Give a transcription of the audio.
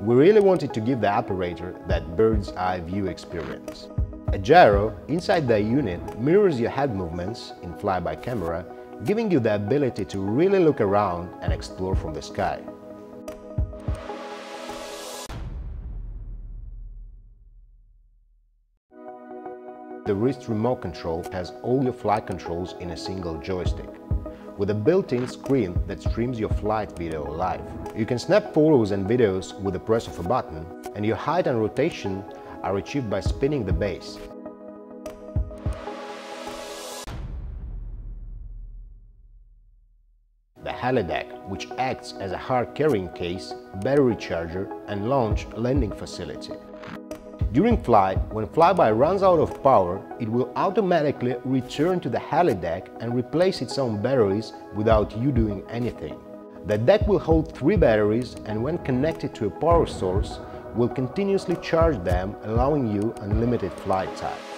we really wanted to give the operator that bird's eye view experience. A gyro inside the unit mirrors your head movements in FLYBi camera, giving you the ability to really look around and explore from the sky. The wrist remote control has all your flight controls in a single joystick. With a built-in screen that streams your flight video live. You can snap photos and videos with the press of a button, and your height and rotation are achieved by spinning the base. The helideck, which acts as a hard carrying case, battery charger and launch landing facility. During flight, when FLYBi runs out of power, it will automatically return to the helideck and replace its own batteries without you doing anything. The deck will hold three batteries and when connected to a power source, will continuously charge them allowing you unlimited flight time.